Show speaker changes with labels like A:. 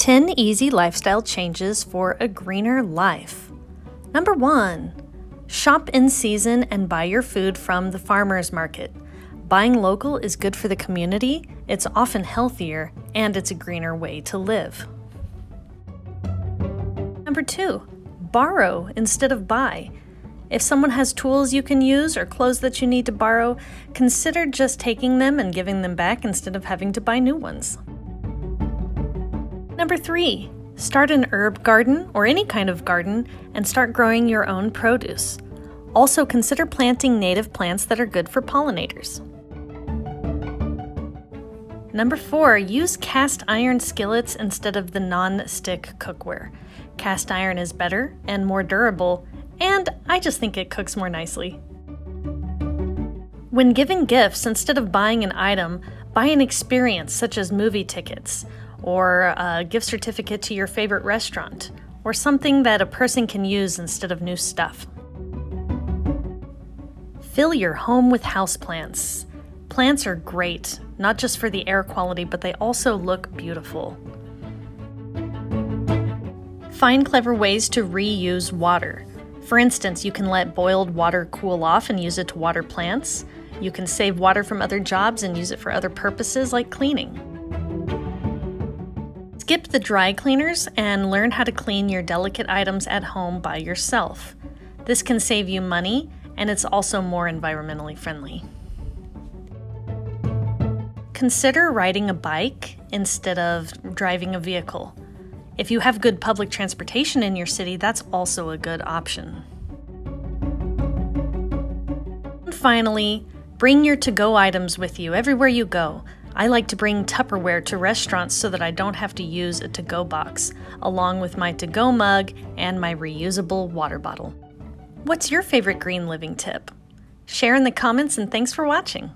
A: 10 easy lifestyle changes for a greener life. Number one, shop in season and buy your food from the farmer's market. Buying local is good for the community, it's often healthier, and it's a greener way to live. Number two, borrow instead of buy. If someone has tools you can use or clothes that you need to borrow, consider just taking them and giving them back instead of having to buy new ones. Number three, start an herb garden or any kind of garden and start growing your own produce. Also, consider planting native plants that are good for pollinators. Number four, use cast iron skillets instead of the non stick cookware. Cast iron is better and more durable, and I just think it cooks more nicely. When giving gifts, instead of buying an item, buy an experience such as movie tickets, or a gift certificate to your favorite restaurant, or something that a person can use instead of new stuff. Fill your home with houseplants. Plants are great, not just for the air quality, but they also look beautiful. Find clever ways to reuse water. For instance, you can let boiled water cool off and use it to water plants. You can save water from other jobs and use it for other purposes like cleaning. Skip the dry cleaners and learn how to clean your delicate items at home by yourself. This can save you money and it's also more environmentally friendly. Consider riding a bike instead of driving a vehicle. If you have good public transportation in your city, that's also a good option. And finally, bring your to go items with you everywhere you go. I like to bring Tupperware to restaurants so that I don't have to use a to go box, along with my to go mug and my reusable water bottle. What's your favorite green living tip? Share in the comments and thanks for watching.